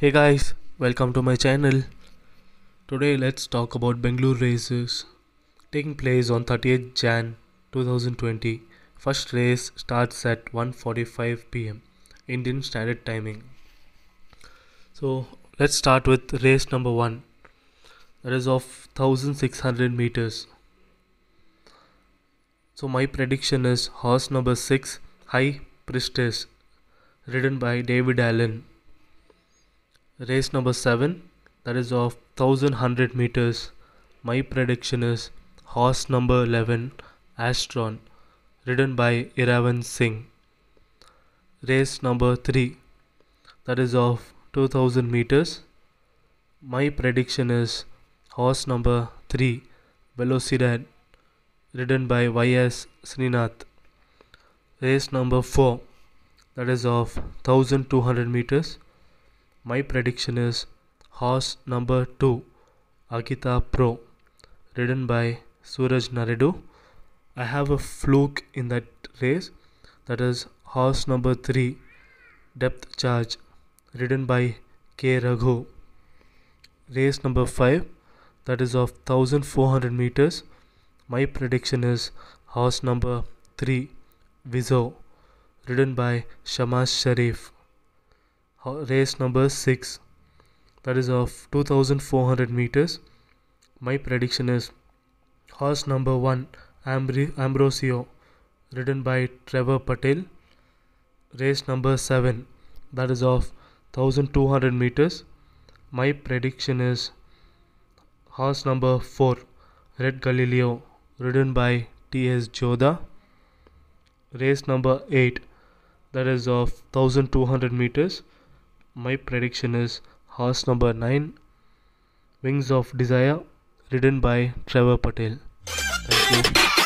Hey guys, welcome to my channel. Today let's talk about Bengaluru races taking place on 30th Jan 2020. First race starts at 1:45 pm Indian Standard Timing. So let's start with race number 1 that is of 1600 meters. So my prediction is horse number 6 High Priestess ridden by David Allan. Race number 7 that is of 1100 meters. My prediction is horse number 11 Astron ridden by Irvan Singh. Race number 3 that is of 2000 meters. My prediction is horse number 3 Velocidad ridden by YS Srinath. Race number 4 that is of 1200 meters. My prediction is horse number 2 Akita Pro ridden by Suraj Narredu. I have a fluke in that race that is horse number 3 Depth Charge ridden by K Raghu. Race number 5 that is of 1400 meters. My prediction is horse number 3 Vizo ridden by Shamash Sharif. Race number 6 that is of 2400 meters. My prediction is horse number 1 Ambri- Ambrosio ridden by Trevor Patel. Race number 7 that is of 1200 meters. My prediction is horse number 4 Red Galileo ridden by T.S. Jodha. Race number 8 that is of 1200 meters. My prediction is horse number 9 Wings of Desire ridden by Trevor Patel. Thank you.